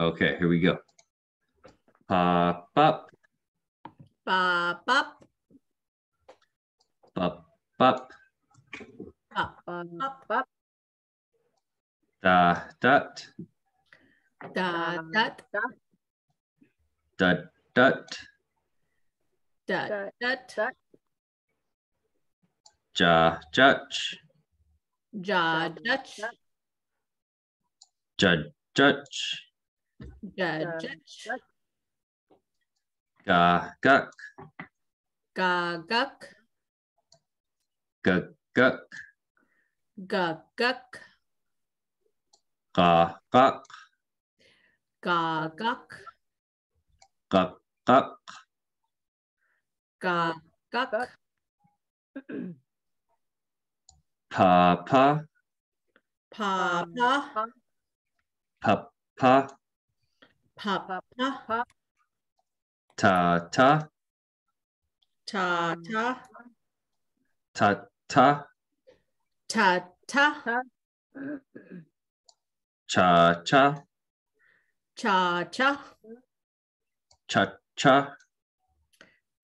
Okay, here we go. Pop up, Ba bop. pop up, Ba Ba, ba, da dot, da dut. dut dut, Dut da, dut. da, ja judge, Ja judge judge, Ja da, Um, judge. da, ga guck, Ga guck. gug guck, Ga guck. ga guck, Ga guck. guck guck, Ga guck. pa pa, Pa pa. pa pa, Pa pa, pa. pa, ta ta, Ta ta. ta ta, Ta ta. cha cha, Cha cha. cha cha.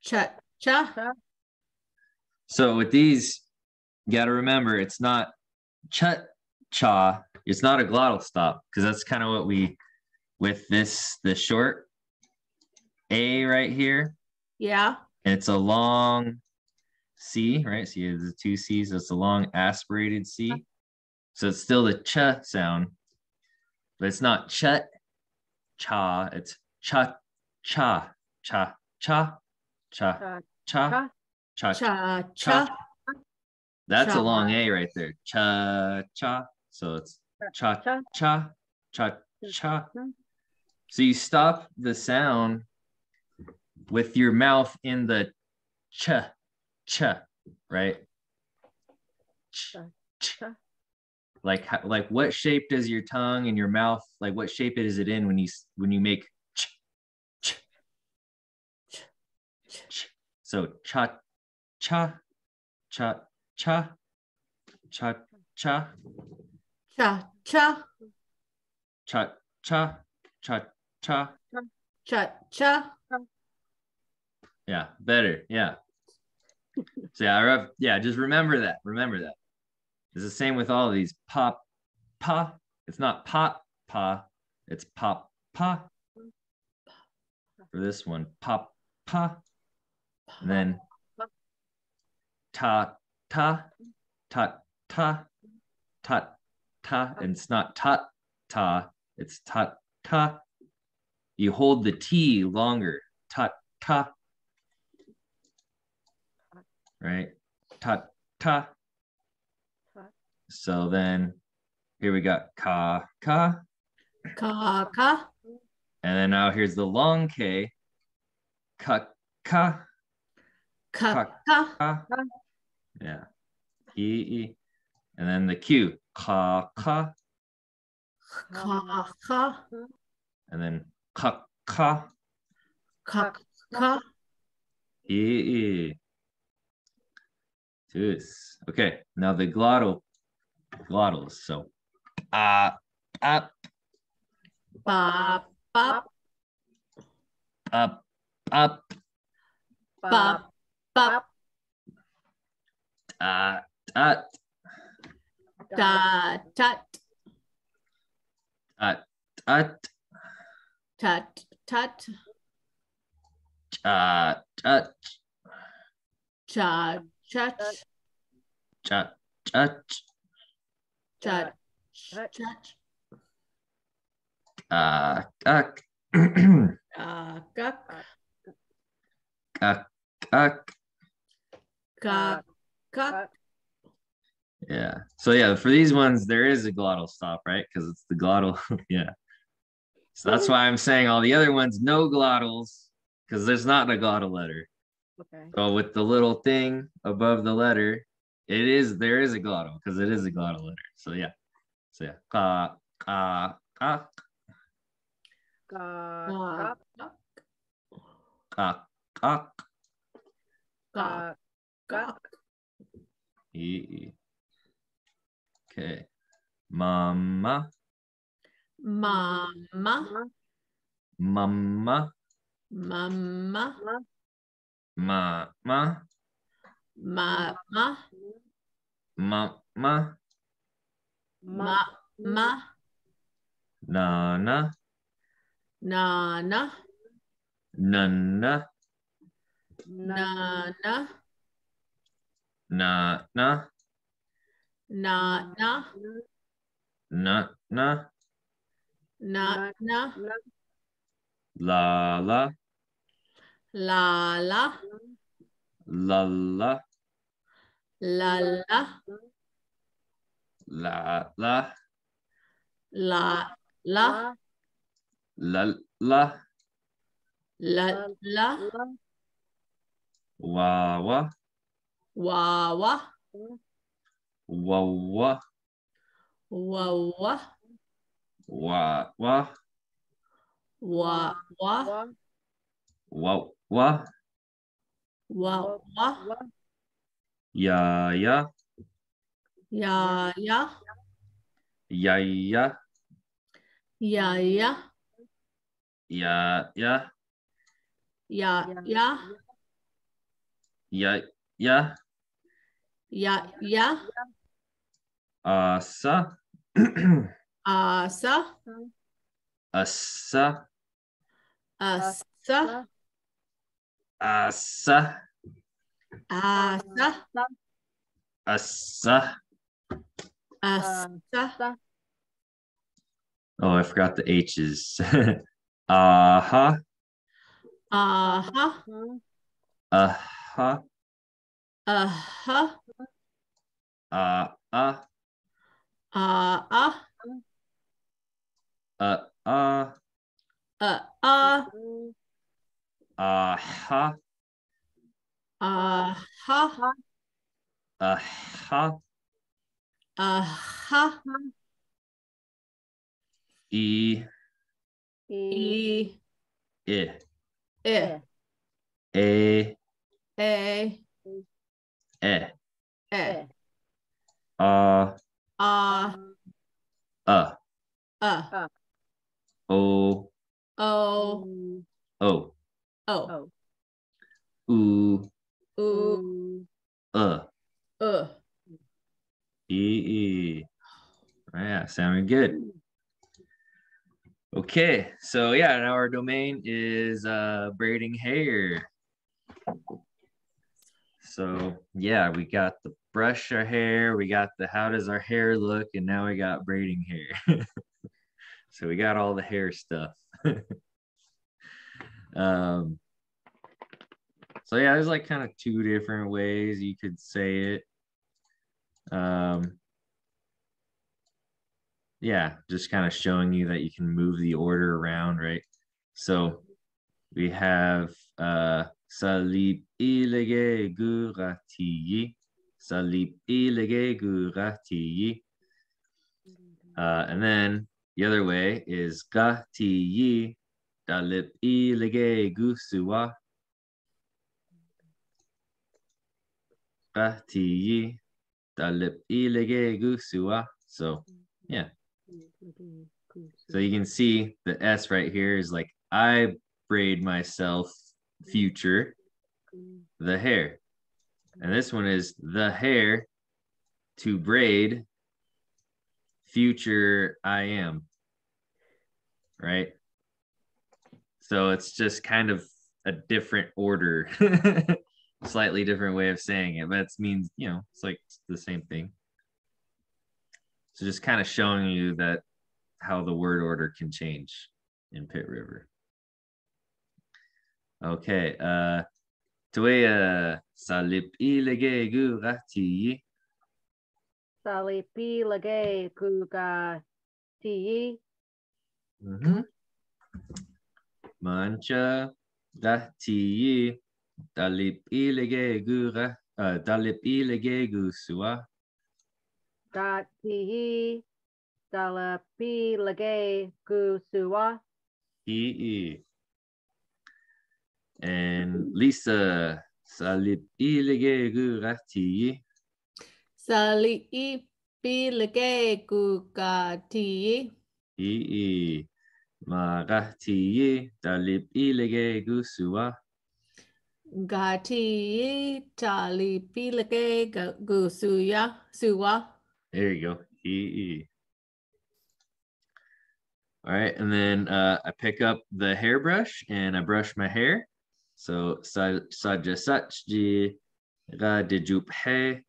Cha cha. So with these, you got to remember it's not chut cha. It's not a glottal stop because that's kind of what we with this the short a right here, Yeah. and it's a long c, right? So you have the two c's. It's a long aspirated c. So it's still the ch sound, but it's not chut cha. It's cha cha cha cha cha cha, cha cha cha, Cha cha. cha. That's a long A right there. Cha cha. So it's cha cha, cha cha cha. So you stop the sound with your mouth in the ch ch, right? Ch, ch. Like like what shape does your tongue and your mouth like what shape is it in when you when you make ch ch ch. So cha cha cha cha cha cha Cha cha. cha cha cha cha. Cha cha. Yeah, better. Yeah. So yeah, rough, yeah, just remember that. Remember that. It's the same with all these. Pop, pa. It's not pop, pa. It's pop, pa. For this one, pop, pa. And then ta, ta, ta, ta, ta, ta. And it's not ta, ta. It's ta, ta. You hold the T longer. Ta, ta. Right? Ta, ta. Ta. So then here we got ka, ka. Ka ka. And then now here's the long K. Ka, ka, Ka Ka. ka. ka. Yeah. E, e. And then the Q. Ka, ka. Ka ka. And then ka, ka. Ka ka. E, e. Yes. Okay. Now the glottal glottals. So ah, up, Ba bop. up, up, Ba bop. ah, at, Da tut. at, at, Tut tut. at, Cha chut. chat, chat, Chut chut. ah, ak, Uh, guk. ak, ak. Guk. Guk. Yeah. So yeah, for these ones, there is a glottal stop, right? Because it's the glottal. yeah. So that's why I'm saying all the other ones, no glottals, because there's not a glottal letter. Okay. So with the little thing above the letter, it is there is a glottal because it is a glottal letter. So yeah. So yeah. Ka, ka, ka, Ga, Guk. ka, ka, Guk. ga, Guk. e, e. Okay. Mama, Mama. ma, mama, mama, mama, mama, mama, mama, nana, nana, nana, nana, nana, nana, nana, nana, la. La, la. La, la. La, la. La, la. La, la la, la la, la. la, wa wa, wa wa, wa wa, wa wa, wa wa, wa wa, wa. Wa, wa. Wa, ya ya, ya ya, ya ya, ya ya, ya ya, ya. ya, ya ya, ya ya, asa, asa, asa, asa, asa, asa, asa. asa, Oh, I forgot the H's. Aha, aha, aha, aha, ah, ah, ah, ah, uh, uh. Uh, uh. Uh, huh. Uh, huh. Uh, huh. Uh, huh. E. E. E. E. A. A. E. E. Uh. Uh. Uh. Uh. uh o, o, o, o, u, u, uh, uh. e, e. Yeah, sounding good. Okay, so yeah, now our domain is uh braiding hair. So yeah, we got the brush our hair, we got the how does our hair look, and now we got braiding hair. so we got all the hair stuff. um so yeah, there's like kind of two different ways you could say it. Um yeah, just kind of showing you that you can move the order around, right? So we have uh salib ilege gurati salib ilege gurati uh and then the other way is gati dalip ilege gusua gati dalip ilege gusua so yeah. So you can see the S right here is like I braid myself future the hair. And this one is the hair to braid future I am. Right? So it's just kind of a different order. Slightly different way of saying it, but it means, you know, it's like the same thing. So just kind of showing you that how the word order can change in Pit River. Okay, uh salipilagay kugatiyi. Mm-hmm. Mancha datiyi dalipilagay gura uh, dalipilagay gusua. Datiyi dalipilagay gusua. E. And Lisa salipilagay guratiyi. ဇာလီဤပီလကဲကူကာတီဤဤမာဂတီယတလီပီလကဲကူဆူဝါဂါတီတလီပီလကဲကူဆူယာဆူဝါ There you go. E All right, and then uh, I pick up the hairbrush and I brush my hair. So sajasachji ga dijup he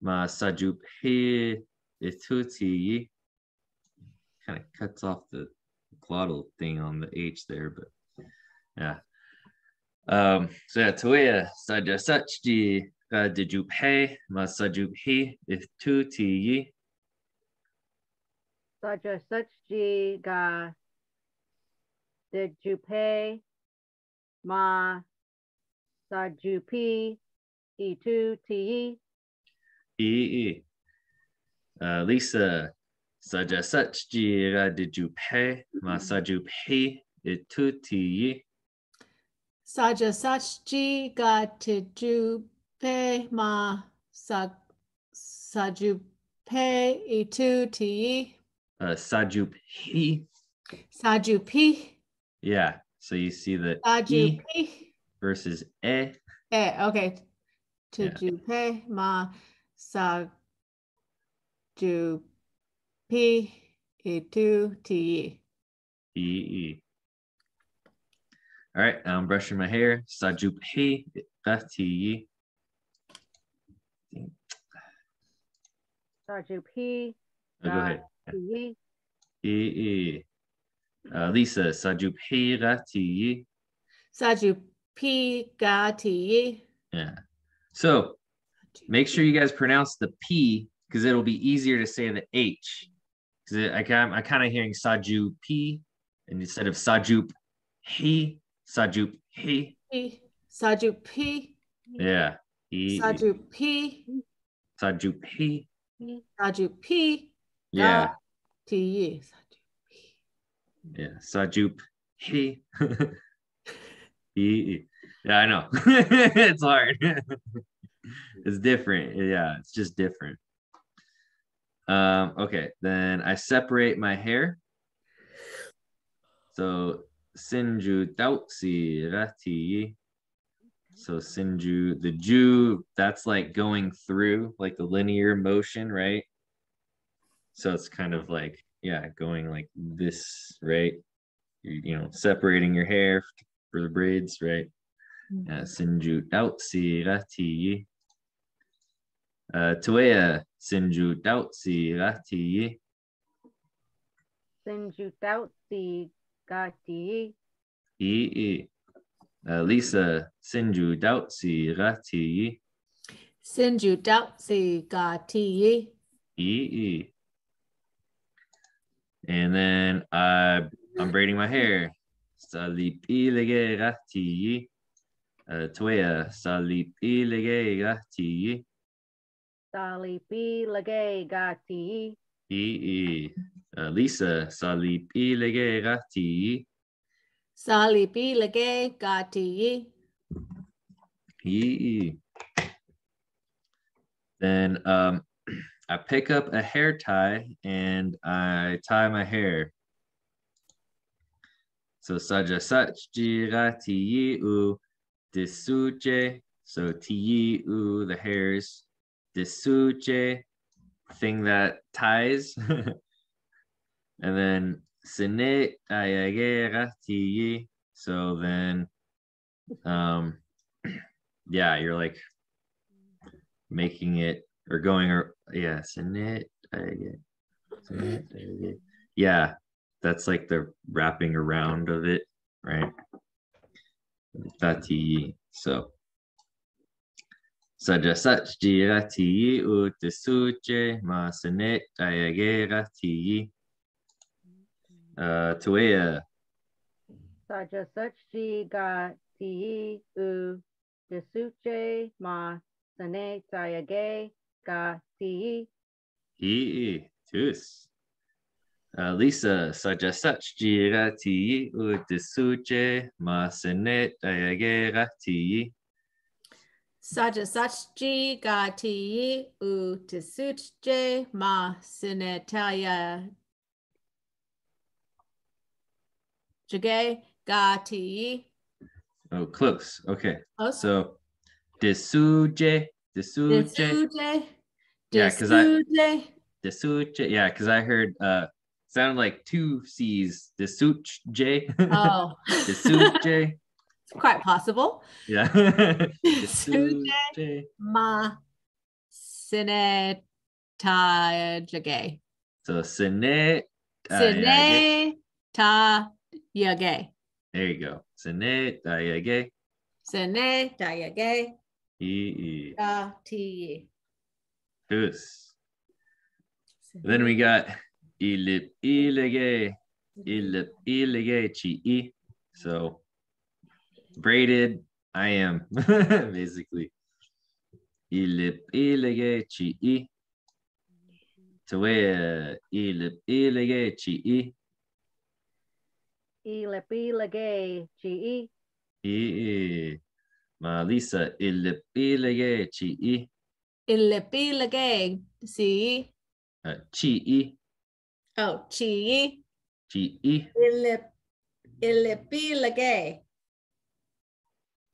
ma sajup he ituti. Kind of cuts off the glottal thing on the H there, but yeah. Um, so yeah, tuya saja sachji ra dijup he ma sajup he ituti. Saja Sachji Ga De Jupe Ma Sajupi E2 Ti E. Uh, Lisa, saja sachji ra dijupe ma sajupi ituti. Saja sachji ga tiju pe ma sa saju pe itu ti Uh, sajupi. saju pi Yeah. So you see the saju e pi. versus e. Eh, okay. Yeah. Tiju pe ma sa ju pi itu ti E. E. All right. I'm brushing my hair. Sajupi ti. Sajupi Oh, go ahead. Ti E. E. Uh, Lisa, sajupi ti. saju pi ga ti Yeah. So make sure you guys pronounce the P because it'll be easier to say the H. Because I kind I kind of hearing Saju P and instead of Sajup he Sajup he. saju pi Yeah. He, saju pi Sajup he. saju pi Yeah. ti Yeah. Sajup he. he. Yeah, I know. it's hard. it's different. Yeah, it's just different. Um, okay, then I separate my hair. So Sinju Dautsi Rati. So Sinju, the Jew, that's like going through like the linear motion, right? So it's kind of like, yeah, going like this, right? You, you know, separating your hair for the braids, right? Yeah, Sinju Dautsi Rati. Uh, Tuea Sinju Dautsi Rati. Sinju Dautsi Ga Ti E. Uh, Lisa Sinju Dautsi Rati. Sinju doubt si ga ti E. And then I I'm braiding my hair. Salipilige Rati. Uh, Tuea Salipilige Rati. Salipi Lage Ga Ti E. Uh, Lisa Salipilige Rati. sali pi lage ga ti E. Then um, I pick up a hair tie and I tie my hair. So saja sach jira ti u disuje. So ti u the hairs disuje thing that ties. and then sine ayagera. So then um yeah, you're like making it or going or yeah, sine ayage- sine yeah, that's like the wrapping around of it, right? Tati. So Saja sach jira ti u tisuche ma sine ayagera ti. Uh, tuea. Saja Sachji Ga Ti U Desuche Ma Sane Tayage Ga Ti E tus. Uh, Lisa saja sach jira ti u tisuche ma sine ayagera ti. Saja sach ji ga ti u tisut je ma sinetaya jage, ga ti. Oh, close. Okay. Close. So desuje, desuje, Desuje. Yeah, 'cause I-. Yeah, because I heard uh sounded like two C's. Desuje. Oh, Desuje. It's quite possible. Yeah. Desuje. ma sine ta jage. So yeah, Sine ta yage. There you go. Sene dayage. Sine ta yage. E Ga ti. Goose. Then we got ilip ilege. Ilip ilege chi e. So braided I am basically. Ilip ilege chi e. Tawea ilip ilege chi e. Ilepilage, Chi E e. Malisa ilip ilege chi e. Ilipi lage. See. Uh, chi e. Oh, chi. Chi e. Ilip. Ilipi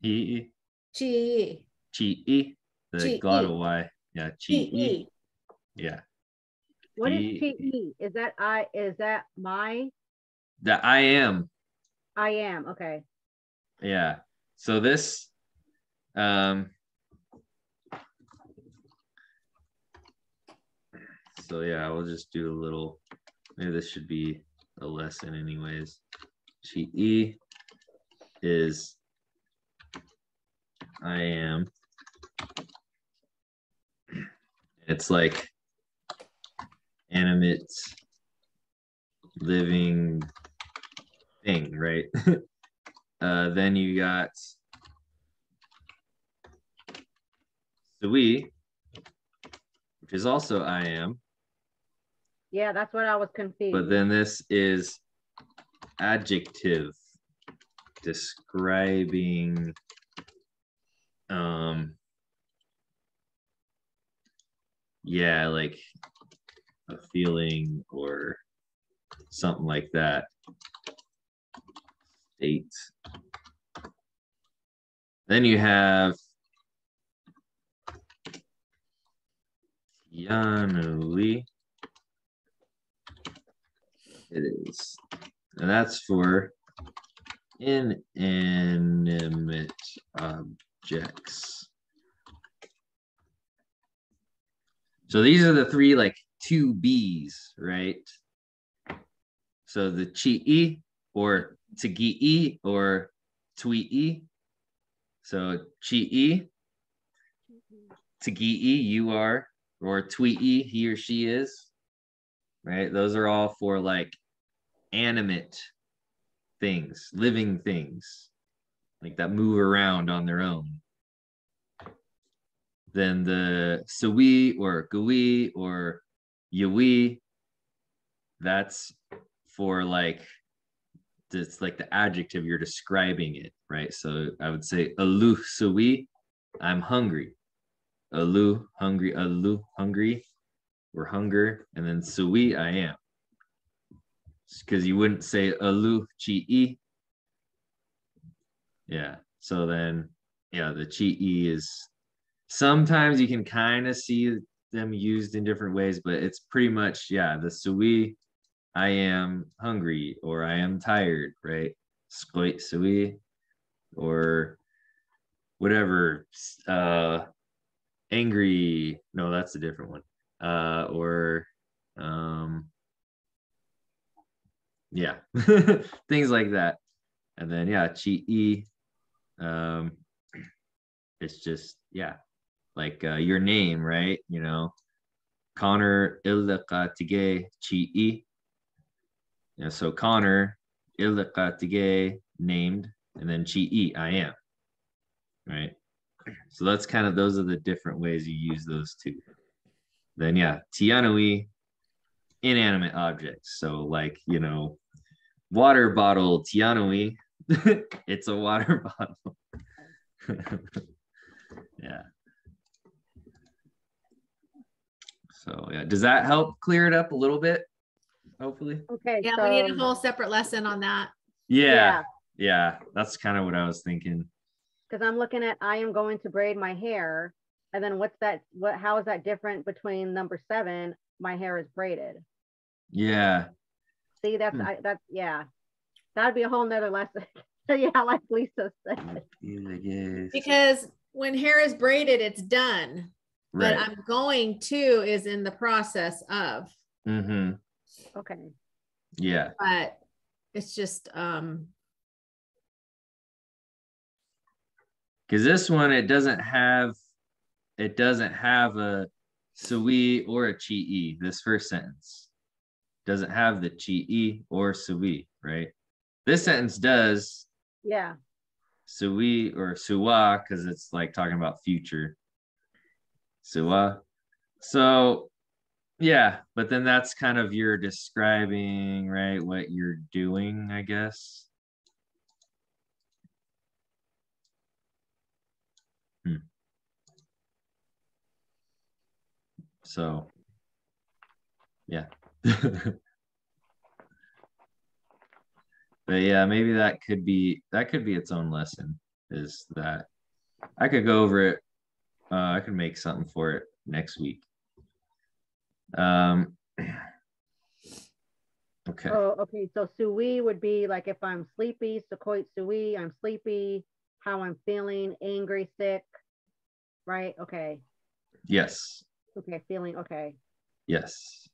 lage. E e. Chi. Chi e. The Chi glottal e. Y. Yeah, chi Chi. e. Yeah. What is E- Chi E? Is that I? Is that my? The I am. I am. Okay. Yeah. So this um so yeah, we'll just do a little maybe this should be a lesson anyways. Chi E is I am. It's like animate living thing, right? uh, then you got Sui, which is also I am, Yeah, that's what I was confused. but then this is adjective describing um yeah like a feeling or something like that state then you have Yanui. It is. And that's for inanimate objects. So these are the three like two B's, right? So the chi or tagi or tui. So chi tagi you are or tui he or she is right those are all for like animate things living things like that move around on their own. Then the sui or gui or yui that's for like it's like the adjective you're describing it right? So i would say alu sui i'm hungry. Alu hungry alu hungry or hunger and then sui i am. Because you wouldn't say alu chi yeah. So then yeah the chi e is sometimes you can kind of see them used in different ways but it's pretty much yeah the sui i am hungry or i am tired right? Skoit sui or whatever uh angry no that's a different one uh or um yeah things like that. And then yeah chi um it's just yeah like uh, your name right you know connor ilakatige chi yeah so connor ilakatige named and then chi e i am right so that's kind of those are the different ways you use those two. Then yeah, tianui, inanimate objects. So like you know, water bottle tianui, it's a water bottle. yeah. So yeah, does that help clear it up a little bit? Hopefully. okay. Yeah, so, we need a whole separate lesson on that. Yeah. Yeah. That's kind of what I was thinking. Because I'm looking at I am going to braid my hair. And then what's that? What how is that different between number seven? My hair is braided. Yeah. See, that's Hmm. I, that's yeah. That'd be a whole nother lesson. so yeah, like Lisa said. Because when hair is braided, it's done. But. I'm going to is in the process of. mm-hmm. Okay. Yeah. But it's just um Because this one, it doesn't have, it doesn't have a sui or a chi e. This first sentence doesn't have the chi e or sui, right? This sentence does Yeah. sui or suwa because it's like talking about future. Suwa. So yeah, but then that's kind of your describing, right? What you're doing, I guess. Hmm. So yeah. but yeah, maybe that could be that could be its own lesson. Is that I could go over it. Uh, I could make something for it next week. Um. Okay. Oh, okay. So sui would be like if I'm sleepy, Sukhoi sui, I'm sleepy, how I'm feeling, angry, sick. Right? Okay. Yes. Okay, feeling okay. Yes.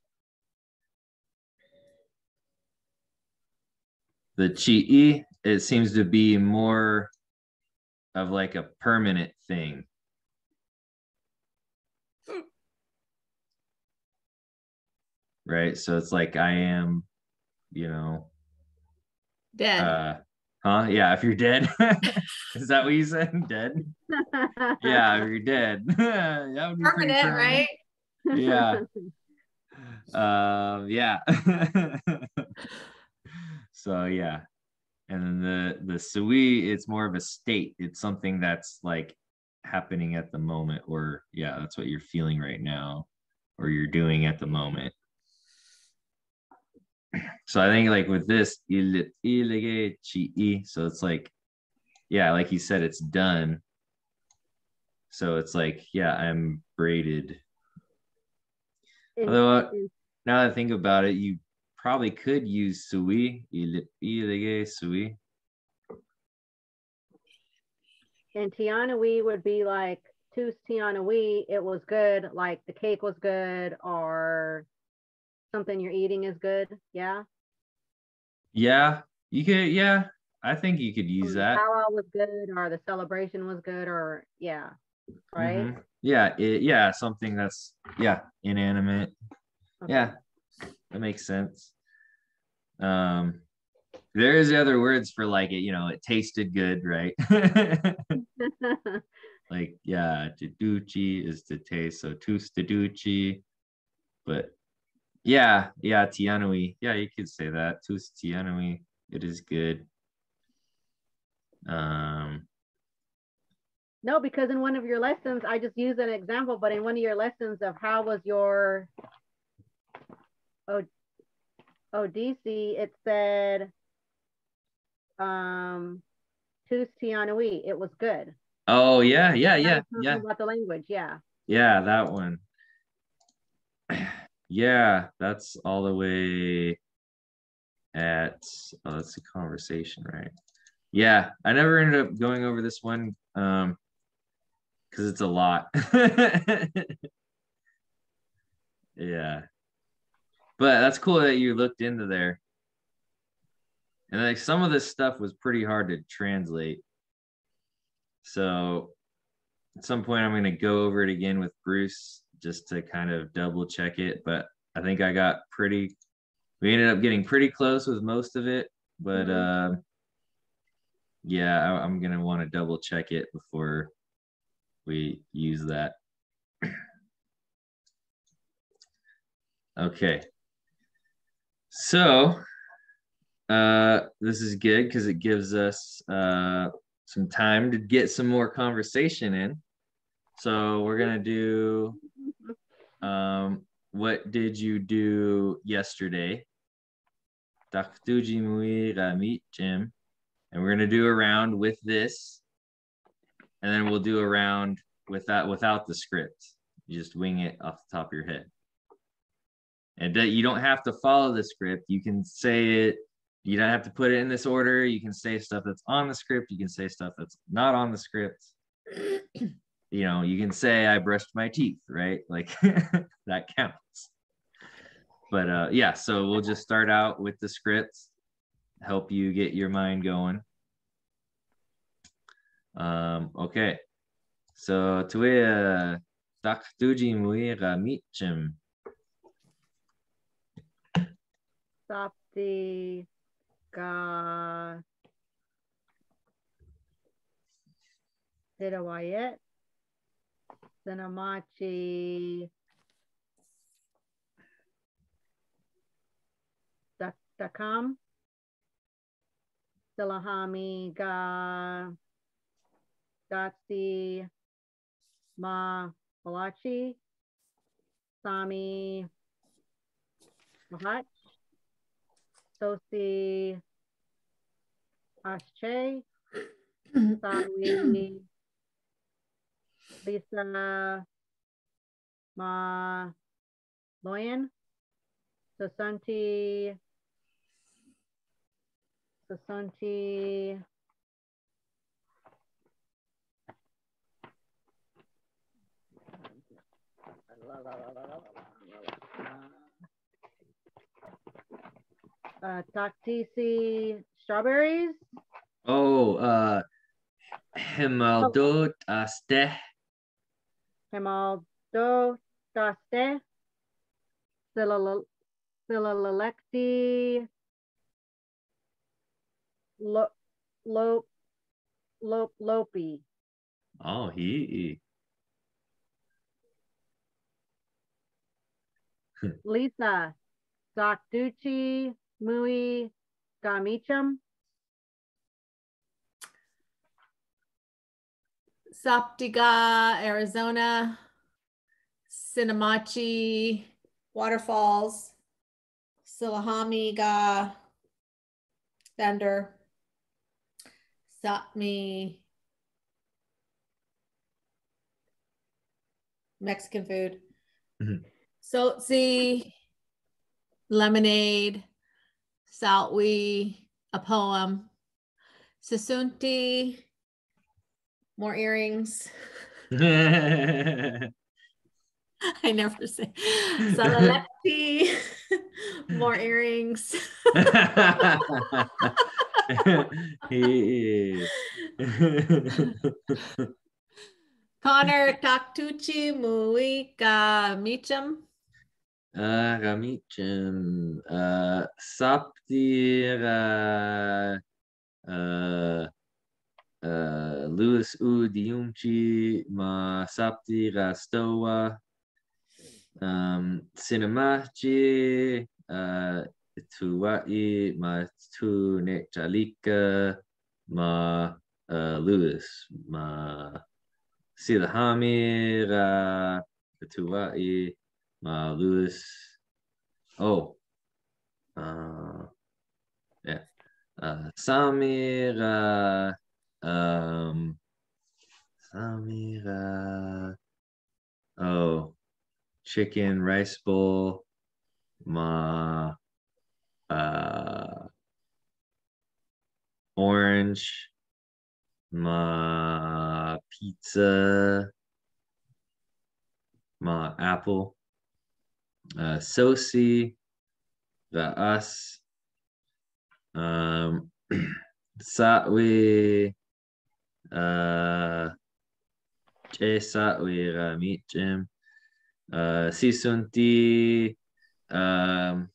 The chi it seems to be more of like a permanent thing. Right? So it's like I am, you know, dead. uh huh? Yeah, if you're dead. Is that what you said? Dead? Yeah, if you're dead. That would be pretty Permanent, right? Yeah. um yeah so yeah. And then the the sui it's more of a state. It's something that's like happening at the moment or yeah that's what you're feeling right now or you're doing at the moment. So i think like with this il- ilege chi so it's like yeah like you said it's done. So it's like yeah i'm braided. Although, uh, now that I think about it, you probably could use sui, il- ilege sui. in Tianui would be like Tus Tianui, it was good, like the cake was good, or something you're eating is good. Yeah. Yeah, you could. Yeah, I think you could use that. powwow was good, or the celebration was good, or yeah. Right. Mhm. Yeah, it, yeah, something that's yeah inanimate. Okay. Yeah, that makes sense. Um, there is other words for like it. You know, it tasted good, right? like yeah, Taduchi is to taste, so tus Taduchi. But yeah, yeah, Tianui. Yeah, you could say that. Tus Tianui. It is good. Um, No, because in one of your lessons, I just used an example, but in one of your lessons of how was your oh oh DC, it said um Tianui. It was good. oh yeah, yeah, yeah, yeah, About the language, yeah. yeah, that one. Yeah, that's all the way at oh, that's the conversation, right? Yeah, I never ended up going over this one um because it's a lot. yeah. But that's cool that you looked into there. And like some of this stuff was pretty hard to translate. So at some point I'm gonna go over it again with Bruce just to kind of double check it. But I think I got pretty we ended up getting pretty close with most of it. But Mhm. um yeah, I, I'm gonna want to double check it before we use that. okay. So uh this is good because it gives us uh some time to get some more conversation in. So we're gonna do um what did you do yesterday? Taktuji Mui Meet Jim. And we're gonna do a round with this. And then we'll do a round with that without the script. You just wing it off the top of your head. And you don't have to follow the script. You can say it. You don't have to put it in this order. You can say stuff that's on the script. You can say stuff that's not on the script. you know, you can say I brushed my teeth, right? Like that counts. But uh yeah, so we'll just start out with the scripts, help you get your mind going. Um, okay. So tuya tak tuji muira. Sapti ga Sidawayet Sinamachi Dakam Silahami Ga Gatsi Ma Malachi Sami Mahat Sosi Asche Sawi Lisa Ma Loyan Sasanti Sasanti uh, Taktisi strawberries. Oh, uh, Himaldo Taste. Himaldo Taste. Silalekti. Lo, lo, lo, Lopi. Oh, he. Lisa, Sakduchi, Mui, Gamicham. Saptiga, Arizona, Cinemachi, Waterfalls, Silahamiga, Bender, Sapmi, Mexican food. Mhm. So lemonade, Saltwi, a poem, Sasunti, more earrings. I never say Salalekti, more earrings. Connor Taktuchi Muika Micham. uh, Gamichim, uh, Saptira, uh, uh, Louis U Diumchi, Ma Saptira Stoa, um, Cinemachi, uh, Tuwai, Ma Tu Nechalika, Ma uh, Louis, Ma Silahami, Ra, Tuwai, Ma Louis. Oh, uh, yeah. Uh, Samira, um, Samira. Oh, chicken rice bowl. Ma, uh, orange. Ma pizza. Ma apple. Uh, Sosi, us. Um, Satwi, uh, Che Satwi Ramit Jim, uh, Sisunti, um,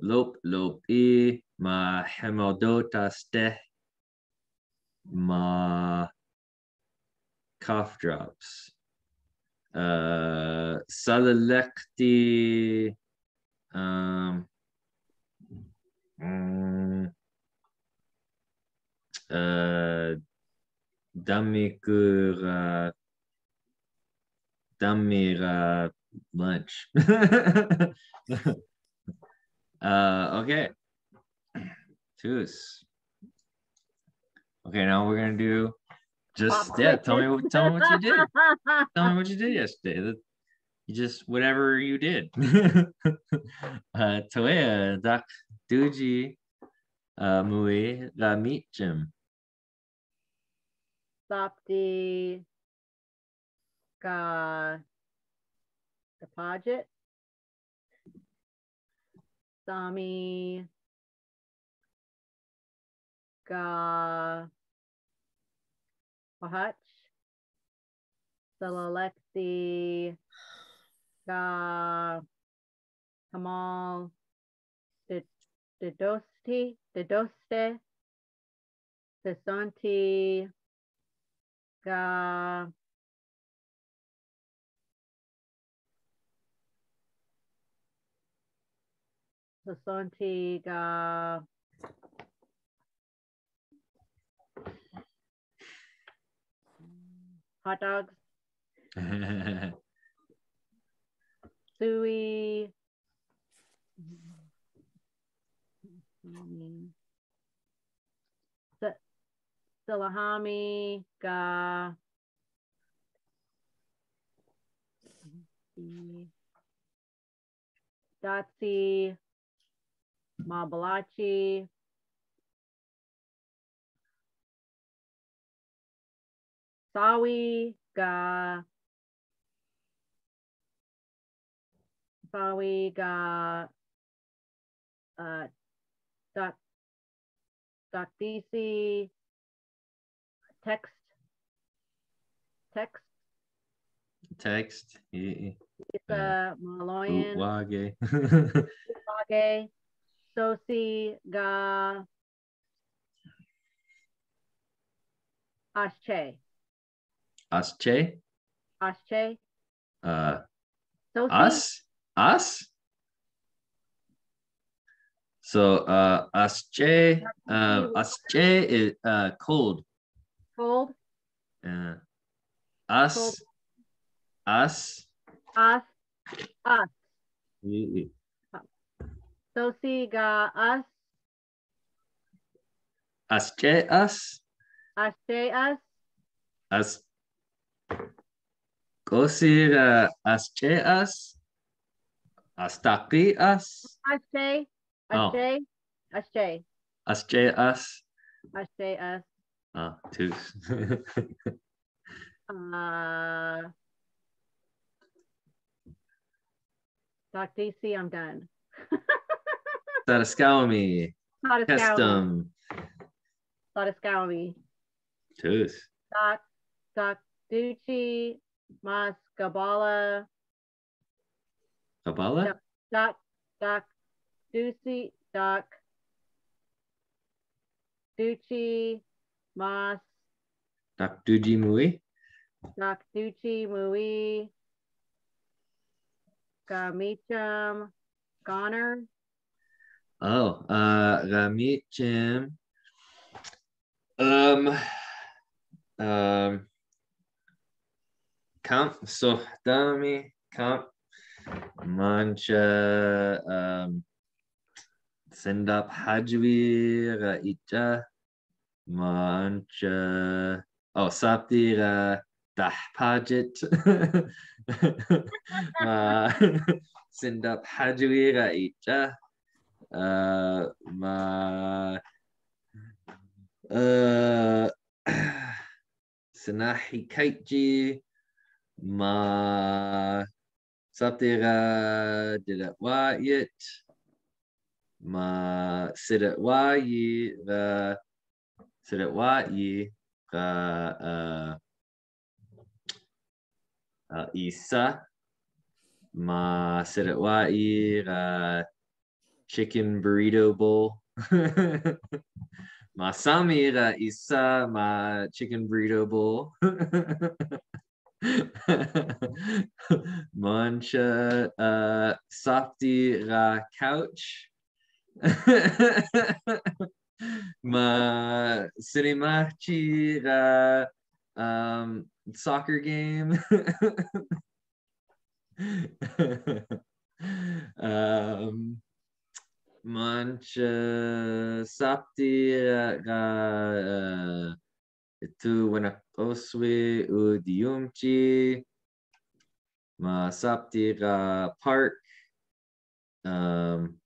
Lop Lop E, Ma Hemodota Ste, Ma Cough Drops, uh, Salalekti, um, mm, uh, Damikura, Damira lunch. uh, okay, Tus. Okay, now we're gonna do just yeah. Tell me tell me what you did. tell me what you did yesterday. You just whatever you did. uh, Toea dak duji uh, mui la meet gym. Sapti ka deposit. Sami ka Pahach. Salalexi ka Kamal Didosti Didoste Sisanti ga Sisanti ga hot dogs. Sui. Silahami ga Datsi Mabalachi Sawi ga Sawi ga uh, Doc, Doc DC text text. Text yeah. Isa Maloyan. Wage Wage Sosi ga Asche. Asche? Asche. Uh Sosi us us? So uh asche uh asche is uh cold. Cold. Uh us Cold. us. Us. Us. Yeah. Sosi ga us. Asche us. Asche us. As Kosir uh, asche us astaki us Asche Oh. Asche Asche asche us us ah two. Uh, Doc DC, I'm done. Sataskawi. custom. Sataskawi. two Doc, Doc Ducci, Mas Gabala, Kabbalah? Doc, Doc Ducci, Doc Ducci, Moss. Dak Duji Mui Doc Ducci, Mui, Gamicham, Goner, oh uh um um Camp so Dami Camp Mancha um send up Hajwi Raita Mancha oh Sapti Ra Dah Pajit Ma send up Raita uh ma uh Sanahi Kaiji ma Saptira Didat Wayit ma Sidat Wayi the Sidat Wayi uh uh Isa ma Sidat Wayi uh chicken burrito bowl. Masami ra isa ma chicken burrito bowl. Mancha uh softy ra couch. ma cinemachi ra um soccer game. um mancha sapti ga itu wanak oswe udiumchi ma sapti park. Um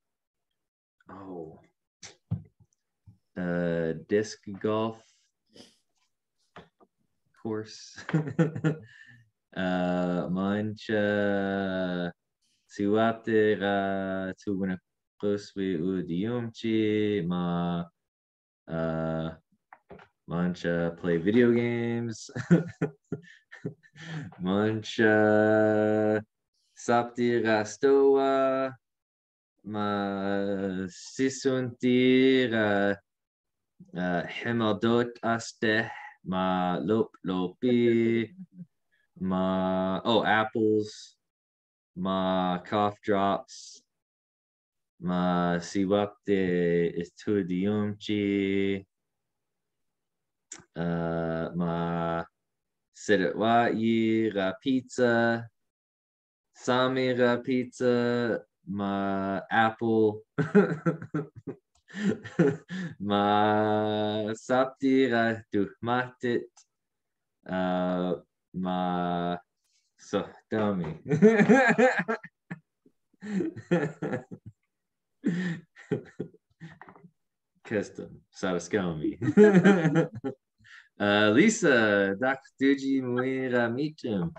oh. Uh disc golf course. Uh mancha siwapte ga tu wanak Quswi Udiyumchi, Ma uh, Mancha play video games. Mancha Sapti Rastoa, Ma Sisunti uh, Hemadot Aste, Ma Lop Lopi, Ma oh apples, Ma cough drops. Ma siwapte estudiumci uh, ma yi ra pizza sami ra pizza ma apple ma sapti ra duhmatit uh, ma sohtami Custom, Sarascami. uh, Lisa, Dak Duji Muira Michum.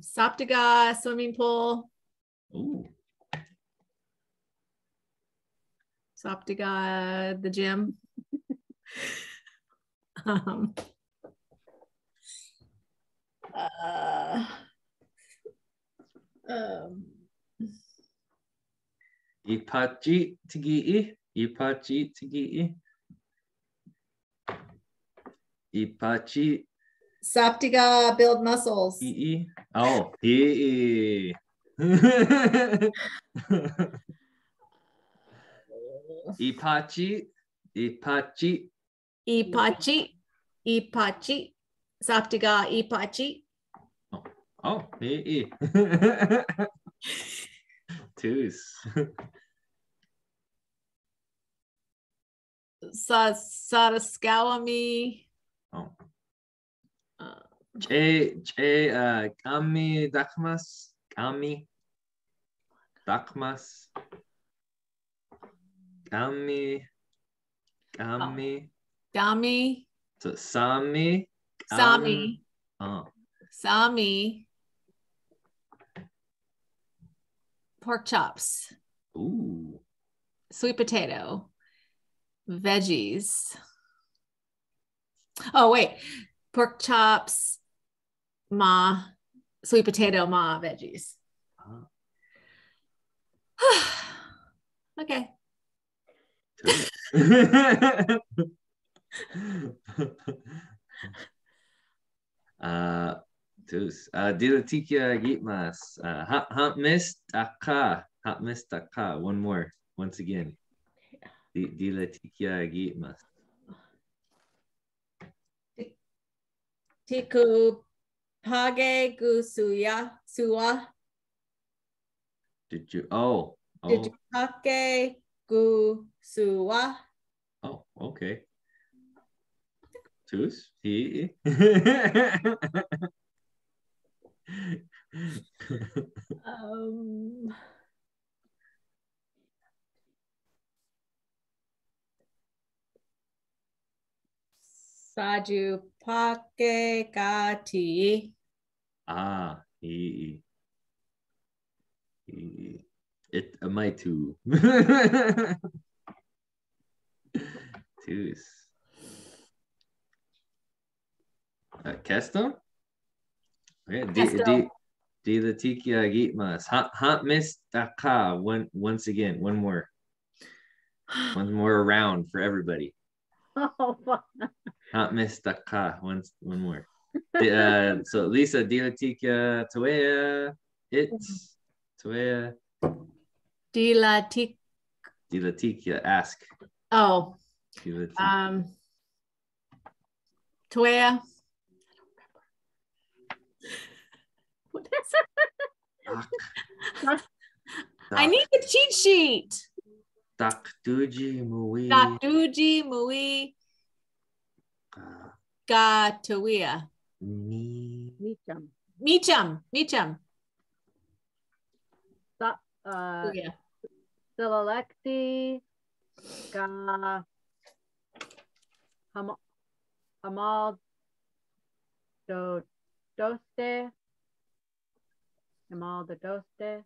Saptaga swimming pool. Ooh. Saptaga the gym. um, uh, um, Ipachi Tigii. Ipachi Tigii. Ipachi. Saptiga build muscles. E. Oh, E. Ipachi. Ipachi. Ipachi. Ipachi. Saptiga Ipachi. Oh, oh hey. Twos. Saraskawami. Oh. Uh, J J uh Kami Dakmas. Kami Dakmas. Kami Kami. kami. So Sami. Sami. Oh. Sami pork chops. Ooh. Sweet potato. Veggies. Oh, wait. Pork chops, ma, sweet potato, ma, veggies. okay. uh, Tus. Uh, Dilatikia gitmas. Uh, ha mist aka. Ha mist. One more. Once again. Dilatikia gitmas. Tiku page gusuya suwa. Did you? Oh. oh. Did you pake gusuwa? Oh, okay. Tus. He. um, Saju pake kati. Ah, he, he, it uh, my two. Twos. Uh? Di, di latikia gitmas. Miss daka. One, once again, one more. One more round for everybody. Oh, fuck. Hot miss daka. One, one more. uh, so Lisa, di latikia toea. It. Toea. Dilatik. Di latikia. Ask. Oh. Um. Toea. What is? I need the cheat sheet. Tak tuji mui. Datuji mui gatuia. Ni. Meacham. Meacham. Meacham. Sa- uh, Yeah. Silalexi. Ga. Ham- Hamal. Do. Doste. Hamal the Doste.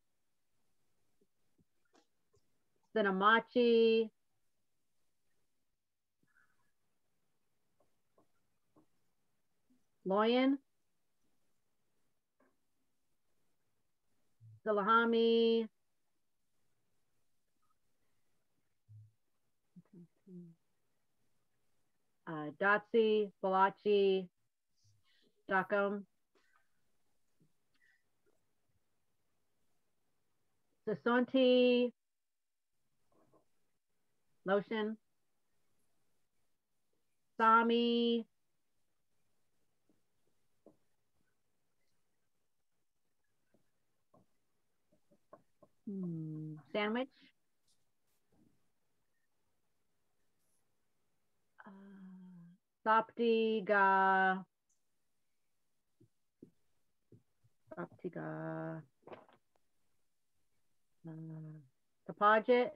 Cinemachi. Loyan. Silahami. Uh, Dotsie, Balachi, Stockholm. Sasonti. Lotion. Sami. Hmm, sandwich. Uh, Sapti ga. Sapti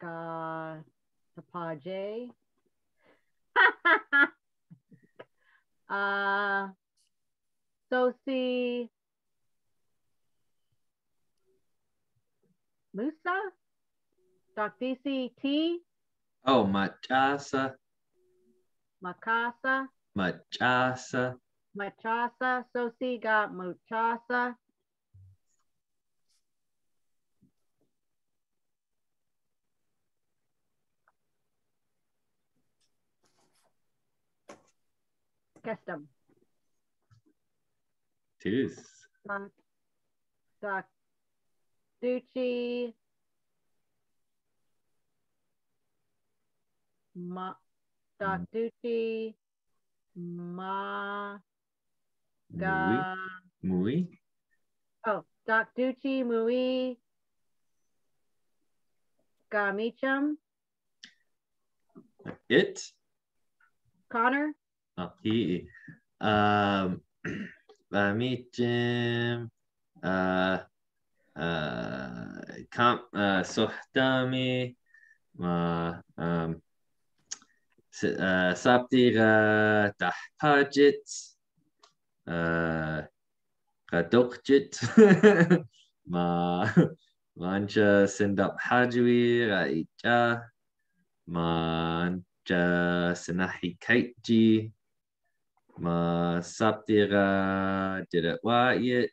ga. Uh. Tapaje. uh, Sosi. Musa? Doc DC T. Oh, machasa. Makasa. Machasa. Machasa. Sosi got Muchasa. Custom. Tis. Doc Ducci. Ma, Doc Ducci. Ma, Mui. Mui. Oh, Doc Ducci, Mui. Ga Meacham. It. Connor. Oh, he. Um. Bamichim. Uh. Uh. Kam. Uh. Sohtami. Ma. Um. Uh, Tahpajit. Uh. Kadokjit. Ma. Mancha Sindap Hajwi Raicha. Mancha Sinahi Kaitji. Ma Saptira Didatwayit.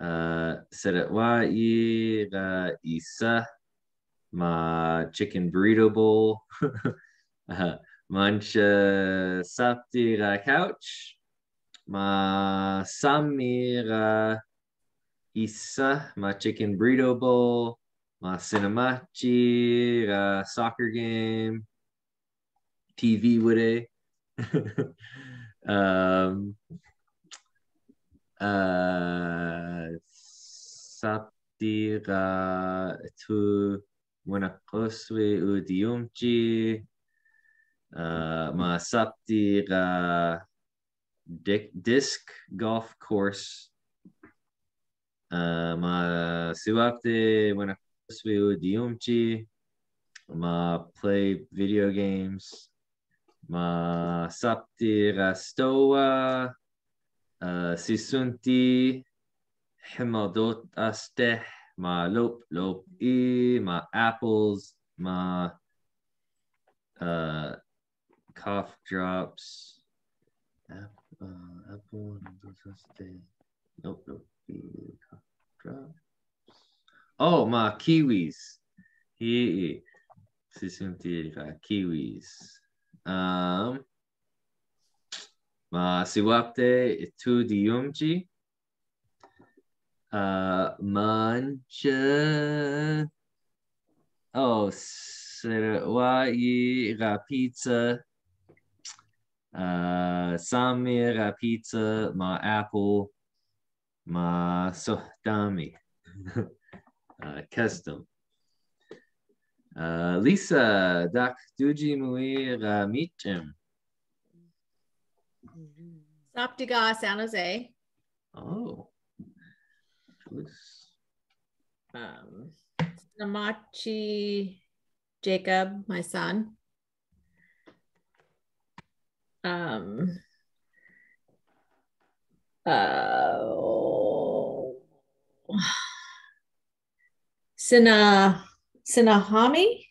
Uh, Sidatwayi Ra Isa. Ma Chicken Burrito Bowl. uh, Mancha Saptira Couch. Ma Samira Isa. Ma Chicken Burrito Bowl. Ma Cinemachi. Uh, soccer game. TV Woode. um, uh, Saptira tu Winakoswe Udiumchi. Uh, ma Saptira Dick Disc Golf Course. Uh, ma Suapte Winakoswe Udiumchi. Ma play video games. Ma Saptira Stoa. Uh, Sisunti. Himadot Asteh. Ma Lop Lop E. Ma Apples. Ma uh, cough drops. Uh, apple. Nope, nope. E, drops. Oh, ma kiwis. He Sisunti ka kiwis. Um, ma siwapte itu diumji. Uh, mancha. Oh, serawai ra pizza. Uh, Samira pizza, ma apple, ma sohdami. uh, custom. Uh, Lisa, dak duji muir uh, mitem. Soptiga, San Jose. Oh. Um, Namachi, Jacob, my son. Um, uh, Sina, Sinahami?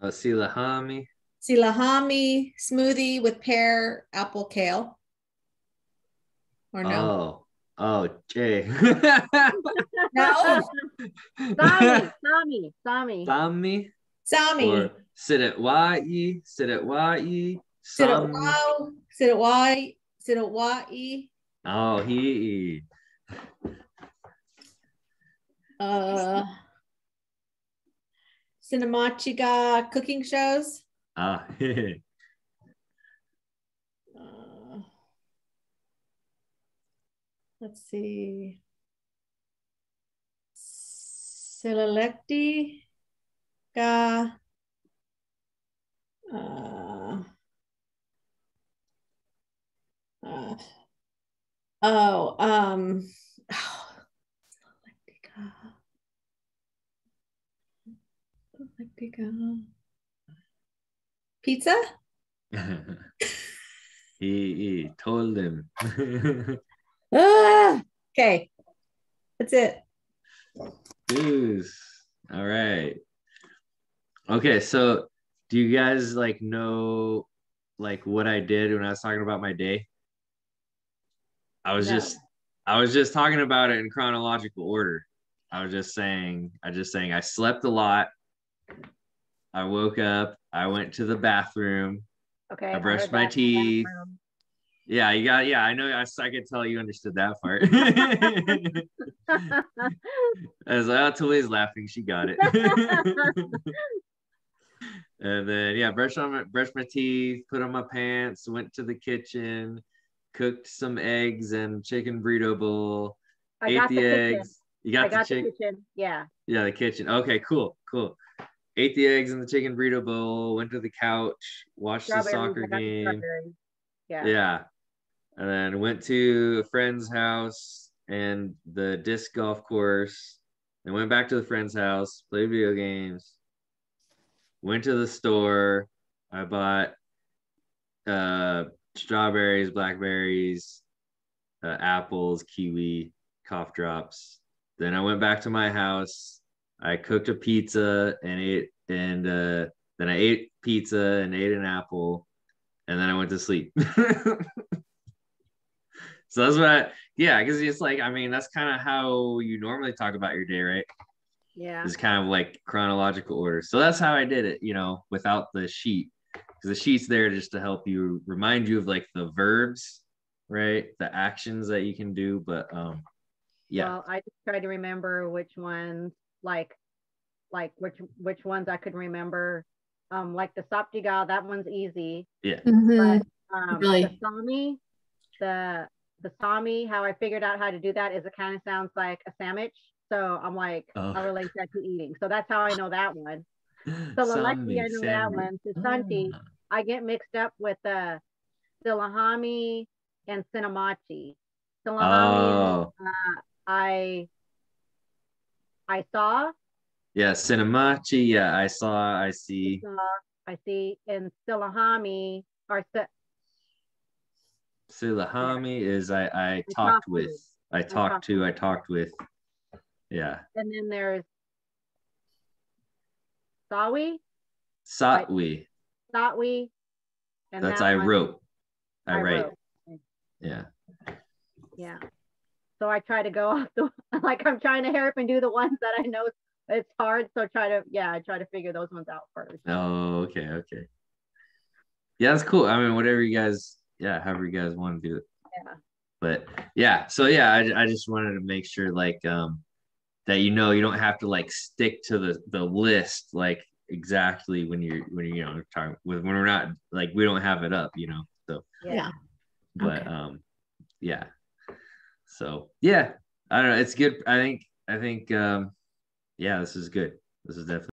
Uh, Silahami. Silahami smoothie with pear, apple, kale. Or no? Oh, oh, Jay. No. Sami, Sami, Sami. Sami. Sami. Or sit at Wai. Sit at Wai. Sit at wow. Sit at Y. At Y. Oh, he. Uh, Cinemachiga cooking shows. Ah, Uh, let's see. Silalekti uh, uh, oh um. Pizza? he, he told him. Ah, okay. That's it. Jeez. All right. Okay, so do you guys like know like what I did when I was talking about my day? I was No. just I was just talking about it in chronological order. I was just saying, I just saying I slept a lot. I woke up, I went to the bathroom. Okay. I brushed heard my teeth. Yeah, you got yeah, I know I, I could tell you understood that part. I was like, oh, Talia's laughing. She got it. and then yeah, brush on my brush my teeth, put on my pants, went to the kitchen, cooked some eggs and chicken burrito bowl, I ate got the, the eggs. You got I the got the chicken. kitchen. Yeah. Yeah, the kitchen. Okay, cool, cool. Ate the eggs in the chicken burrito bowl, went to the couch, watched the soccer game. Yeah. Yeah. And then went to a friend's house and the disc golf course. Then went back to the friend's house, played video games. Went to the store. I bought uh strawberries, blackberries, uh, apples, kiwi, cough drops. Then I went back to my house. I cooked a pizza and ate and uh then I ate pizza and ate an apple and then I went to sleep. so that's what I, yeah, because it's like, I mean, that's kind of how you normally talk about your day, right? Yeah. It's kind of like chronological order. So that's how I did it, you know, without the sheet. Because the sheet's there just to help you remind you of like the verbs, right? The actions that you can do. But um yeah. Well, I just try to remember which ones, like, like which which ones I could remember. Um, like the Saptigal, that one's easy. yeah. Mhm. Um, Really? the Sami, the the Sami, how I figured out how to do that is it kind of sounds like a sandwich. So I'm like, Oh. I relate that to eating. So that's how I know that one. So Laleki, I know that one. Susanti, Ah. I get mixed up with the Silahami and Cinemachi. Silahami, Oh, uh, I I saw, yeah. Cinemachi. Yeah. I saw, I see. saw, I see And Silahami or Si- Silahami is I, I talked talked with. with. I talked talked to, I talked with. Yeah. and then there's Sawi, Satwi. Satwi. And That's that I wrote. I, I write. wrote. Yeah. Yeah. So I try to go off the like I'm trying to hurry up and do the ones that I know it's hard. So try to yeah, I try to figure those ones out first. Oh, okay, okay. Yeah, that's cool. I mean, whatever you guys, yeah, however you guys want to do it. Yeah. But yeah, so yeah, I, I just wanted to make sure like um that you know you don't have to like stick to the the list like exactly when you're when you're you know talking with when we're not like we don't have it up you know so. Yeah. But okay. um yeah. So yeah i don't know it's good i think i think um yeah this is good. This is definitely